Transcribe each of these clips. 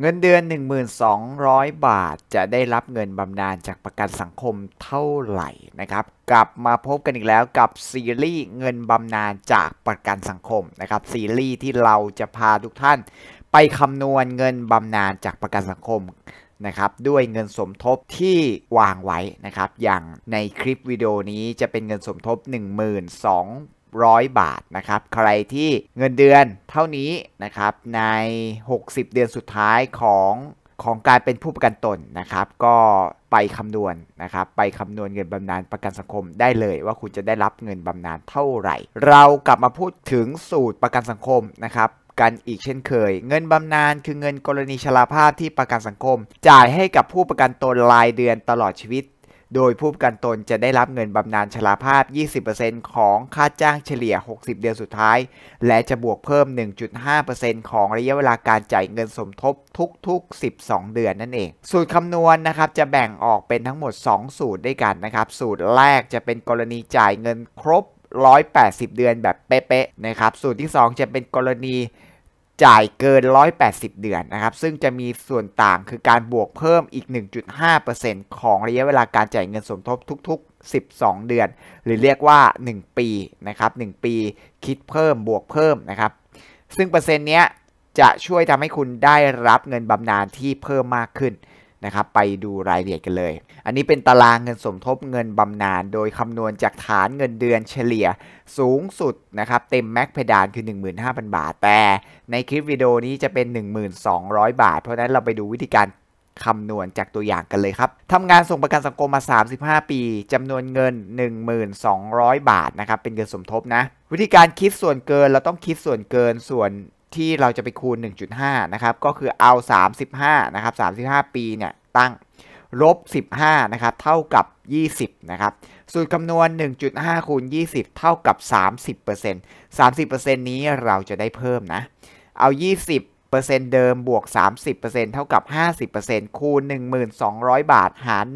เงินเดือน 1,200 บาท จะได้รับเงินบำนาญจากประกันสังคมเท่าไหร่นะครับ กลับมาพบกันอีกแล้วกับซีรีส์เงินบำนาญจากประกันสังคมนะครับซีรีส์ที่เราจะพาทุกท่าน ไปคำนวณเงินบำนาญจากประกันสังคมนะครับด้วยเงินสมทบที่วางไว้นะครับอย่างในคลิปวิดีโอนี้จะเป็นเงินสมทบ 12,000 100 บาทนะครับ ใครที่เงินเดือนเท่านี้นะครับใน 60 เดือนสุดท้ายของของการเป็นผู้ประกันตนนะครับ ก็ไปคำนวณนะครับ ไปคำนวณเงินบำนาญประกันสังคมได้เลยว่าคุณจะได้รับเงินบำนาญเท่าไหร่ เรากลับมาพูดถึงสูตรประกันสังคมนะครับกันอีกเช่นเคย เงินบำนาญคือเงินกรณีชราภาพที่ประกันสังคม จ่ายให้กับผู้ประกันตนรายเดือนตลอดชีวิต โดยผู้ประกันตนจะได้รับเงินบำนาญชราภาพ 20%ของค่าจ้างเฉลี่ย 60 เดือนสุดท้าย และจะบวกเพิ่ม 1.5%ของระยะเวลาการจ่ายเงินสมทบทุกๆ 12 เดือนนั่นเอง สูตรคำนวณนนะครับจะแบ่งออกเป็นทั้งหมด 2 สูตรด้วยกันนะครับ สูตรแรกจะเป็นกรณีจ่ายเงินครบ 180 เดือนแบบเป๊ะๆนะครับ สูตรที่ 2 จะเป็นกรณี จ่ายเกิน 180 เดือนนะครับ ซึ่งจะมีส่วนต่างคือการบวกเพิ่มอีก 1.5%ของระยะเวลาการจ่ายเงินสมทบทุก ๆ 12 เดือน หรือเรียกว่า 1 ปีนะครับ 1 ปีคิดเพิ่มบวกเพิ่มนะครับ ซึ่งเปอร์เซ็นต์นี้จะช่วยทำให้คุณได้รับเงินบำนาญที่เพิ่มมากขึ้น นะครับไปดูรายละเอียดกันเลย อันนี้เป็นตารางเงินสมทบเงินบำนาญโดยคำนวณจากฐานเงินเดือนเฉลี่ยสูงสุดนะครับเต็มแม็กเพดานคือ 15,000 บาท แต่ในคลิปวิดีโอนี้จะเป็น 1,200 บาท เพราะนั้นเราไปดูวิธีการคำนวณจากตัวอย่างกันเลยครับ ทำงานส่งประกันสังคมมา 35 ปี จำนวนเงิน 1,200 บาทนะครับ เป็นเงินสมทบนะ วิธีการคิดส่วนเกินเราต้องคิดส่วนเกินส่วน ที่เราจะไปคูณ 1.5 นะครับ ก็คือเอา 35 นะครับ 35 ปีเนี่ยตั้งลบ 15 นะครับ เท่ากับ 20 นะครับ สูตรคำนวณ 1.5 คูณ 20 เท่ากับ 30% 30%นี้เราจะได้เพิ่มนะ เอา 20เดิมบวก 30%เท่ากับ 50%คูณ 1,200 บาทหาร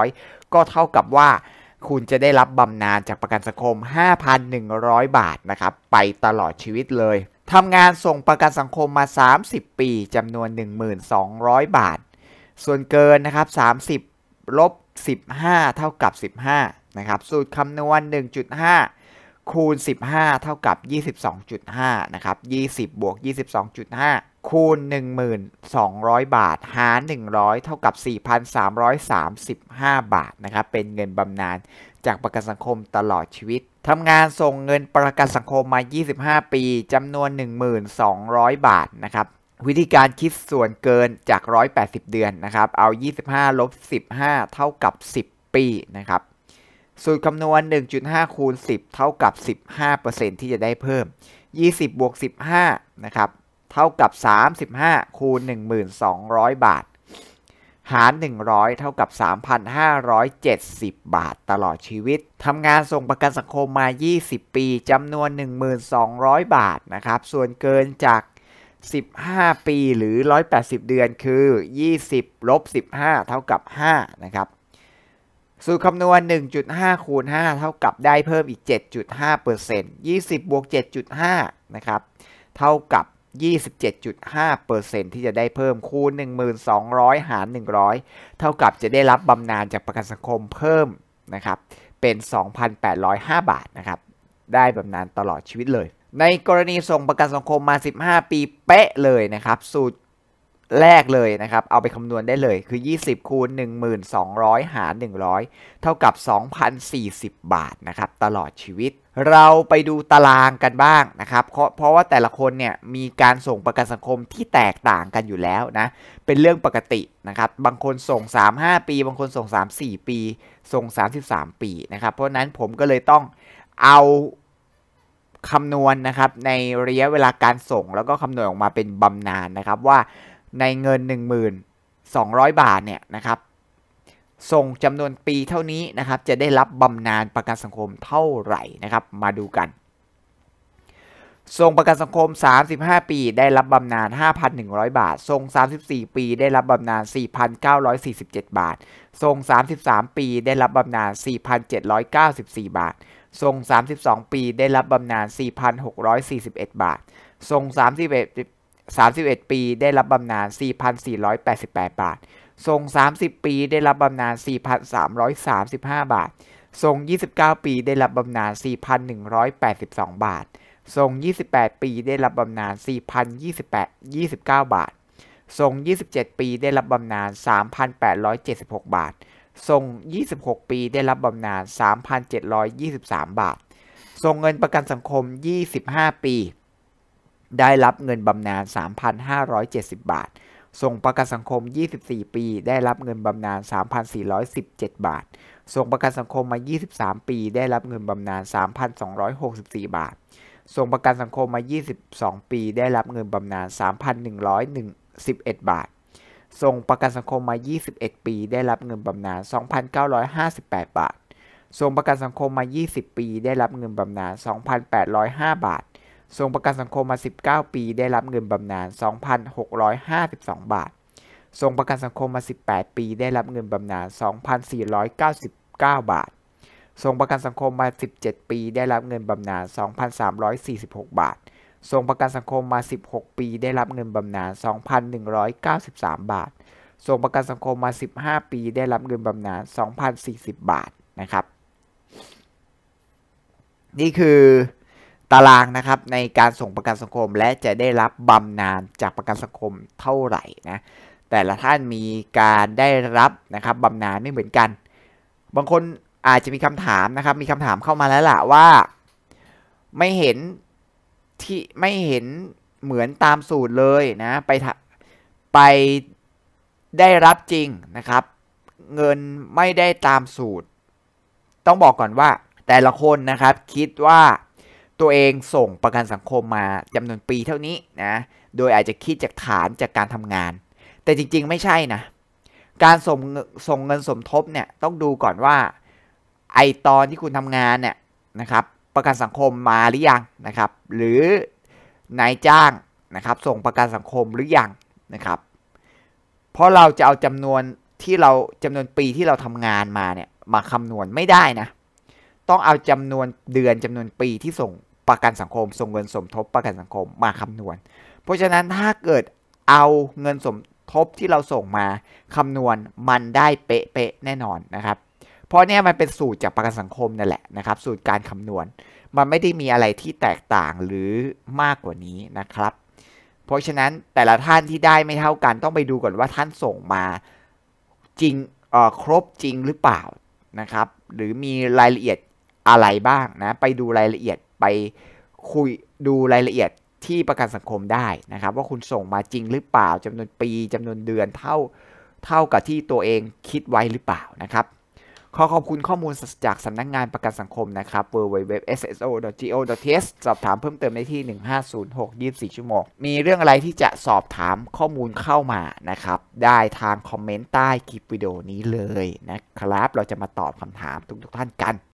100 ก็เท่ากับว่า คุณจะได้รับบำนาญจากประกันสังคม 5,100 บาทนะครับ ไปตลอดชีวิตเลย ทำงานส่งประกันสังคมมา 30 ปีจำนวน 1,200 บาท ส่วนเกินนะครับ 30 ลบ 15 เท่ากับ 15 นะครับ สูตรคำนวณ 1.5 คูณ 15 เท่ากับ 22.5 นะครับ 20 บวก 22.5 คูณ 1,200 บาท หาร 100 เท่ากับ 4,335 บาทนะครับ เป็นเงินบำนาญจากประกันสังคมตลอดชีวิตทำงานส่งเงินประกันสังคมมา 25 ปีจำนวน 1,200 บาทนะครับวิธีการคิดส่วนเกินจาก 180 เดือนนะครับ เอา 25 ลบ 15 เท่ากับ 10 ปีนะครับ สูตรคำนวณ 1.5 คูณ 10 เท่ากับ 15%ที่จะได้เพิ่ม 20 บวก 15 นะครับ เท่ากับ 35 คูณ 1,200 บาท หาร 100 เท่ากับ 3,570 บาทตลอดชีวิต ทำงานส่งประกันสังคมมา 20 ปีจำนวน 1,200 บาทนะครับ ส่วนเกินจาก 15 ปีหรือ 180 เดือนคือ 20 ลบ 15 เท่ากับ 5 นะครับ สูตรคำนวณ 1.5 คูณ 5 เท่ากับได้เพิ่มอีก 7.5% 20 บวก 7.5 นะครับ เท่ากับ 27.5%ที่จะได้เพิ่มคูณ 1,200 หาร 100 เท่ากับจะได้รับบำนาญจากประกันสังคมเพิ่มนะครับ เป็น 2,805 บาทนะครับ ได้บำนาญตลอดชีวิตเลย ในกรณีส่งประกันสังคมมา 15 ปีเป๊ะเลยนะครับ สูตร แรกเลยนะครับ เอาไปคำนวณได้เลยคือ 20 คูณ 1,200 หาร 100 เท่ากับ 2,040 บาทนะครับ ตลอดชีวิต เราไปดูตารางกันบ้างนะครับ เพราะเพราะว่าแต่ละคนเนี่ยมีการส่งประกันสังคมที่แตกต่างกันอยู่แล้วนะ เป็นเรื่องปกตินะครับ บางคนส่ง 3-5 ปี บางคนส่ง 3-4 ปี ส่ง 33 ปีนะครับ เพราะนั้นผมก็เลยต้องเอาคำนวณนนะครับในระยะเวลาการส่งแล้วก็คำนวณออกมาเป็นบำนาญนนะครับว่า ในเงิน 1,200 บาทเนี่ยนะครับส่งจำนวนปีเท่านี้นะครับ จะได้รับบำนาญประกันสังคมเท่าไหร่นะครับ มาดูกัน ส่งประกันสังคม 35 ปี ได้รับบำนาญ 5,100 บาท ส่ง 34 ปี ได้รับบำนาญ 4,947 บาท ส่ง 33 ปี ได้รับบำนาญ 4,794 บาท ส่ง 32 ปี ได้รับบำนาญ 4,641 บาท ส่ง 31 31 ปีได้รับบำนาญ 4,488 บาท ทรง 30 ปีได้รับบำนาญ 4,335 บาท ทรง 29 ปีได้รับบำนาญ 4,182 บาท ทรง 28 ปีได้รับบำนาญ 4,028 29 บาท ทรง 27 ปีได้รับบำนาญ 3,876 บาท ทรง 26 ปีได้รับบำนาญ 3,723 บาท ทรงเงินประกันสังคม 25 ปี ได้รับเงินบำนาญ 3,570 บาททรงประกันสังคม 24 ปี ได้รับเงินบำนาญ 3,417 บาททรงประกันสังคมมา 23 ปี ได้รับเงินบำนาญ 3,264 บาททรงประกันสังคมมา 22 ปี ได้รับเงินบำนาญ 3,111 บาททรงประกันสังคมมา 21 ปี ได้รับเงินบำนาญ 2,958 บาททรงประกันสังคมมา 20 ปี ได้รับเงินบำนาญ 2,805 บาท ทรงประกันสังคมมา 19 ปี ได้รับเงินบำนาญ 2,652 บาท ทรงประกันสังคมมา 18 ปี ได้รับเงินบำนาญ 2,499 บาท ทรงประกันสังคมมา 17 ปี ได้รับเงินบำนาญ 2,346 บาท ทรงประกันสังคมมา 16 ปี ได้รับเงินบำนาญ 2,193 บาท ทรงประกันสังคมมา 15 ปี ได้รับเงินบำนาญ 2,040 บาท นะครับ นี่คือ ตารางนะครับในการส่งประกันสังคม และจะได้รับบำนาญจากประกันสังคมเท่าไหร่นะแต่ละท่านมีการได้รับนะครับบำนาญไม่เหมือนกัน บางคนอาจจะมีคำถามนะครับ มีคำถามเข้ามาแล้วล่ะว่า ไม่เห็นที่ไม่เห็นเหมือนตามสูตรเลยนะไปไปได้รับจริงนะครับ เงินไม่ได้ตามสูตร ต้องบอกก่อนว่าแต่ละคนนะครับคิดว่า ตัวเองส่งประกันสังคมมาจำนวนปีเท่านี้นะโดยอาจจะคิดจากฐานจากการทำงาน แต่จริงๆไม่ใช่นะ การส่งส่งเงินสมทบเนี่ยต้องดูก่อนว่าไอตอนที่คุณทำงานเนี่ยนะครับ ประกันสังคมมาหรือยังนะครับ หรือนายจ้างนะครับ ส่งประกันสังคมหรือยังนะครับ เพราะเราจะเอาจำนวนที่เราจำนวนปีที่เราทำงานมาเนี่ยมาคำนวณไม่ได้นะ ต้องเอาจำนวนเดือนจำนวนปีที่ส่ง ประกันสังคมส่งเงินสมทบประกันสังคมมาคำนวณ เพราะฉะนั้นถ้าเกิดเอาเงินสมทบที่เราส่งมาคำนวณมันได้เป๊ะๆแน่นอนนะครับ เพราะเนี่ยมันเป็นสูตรจากประกันสังคมนั่นแหละนะครับ สูตรการคำนวณ มันไม่ได้มีอะไรที่แตกต่างหรือมากกว่านี้นะครับ เพราะฉะนั้นแต่ละท่านที่ได้ไม่เท่ากันต้องไปดูก่อนว่าท่านส่งมาจริงครบจริงหรือเปล่านะครับ หรือมีรายละเอียดอะไรบ้างนะ ไปดูรายละเอียด ไปคุยดูรายละเอียดที่ประกันสังคมได้นะครับ ว่าคุณส่งมาจริงหรือเปล่าจำนวนปีจำนวนเดือนเท่าเท่ากับที่ตัวเองคิดไว้หรือเปล่านะครับ ขอขอบคุณข้อมูลจากสำนักงงานประกันสังคมนะครับ www.sso.go.th สอบถามเพิ่มเติมได้ที่ 1506 24 ชั่วโมง มีเรื่องอะไรที่จะสอบถามข้อมูลเข้ามานะครับ ได้ทางคอมเมนต์ใต้คลิปวิดีโอนี้เลยนะครับ เราจะมาตอบคำถามทุกๆท่านกัน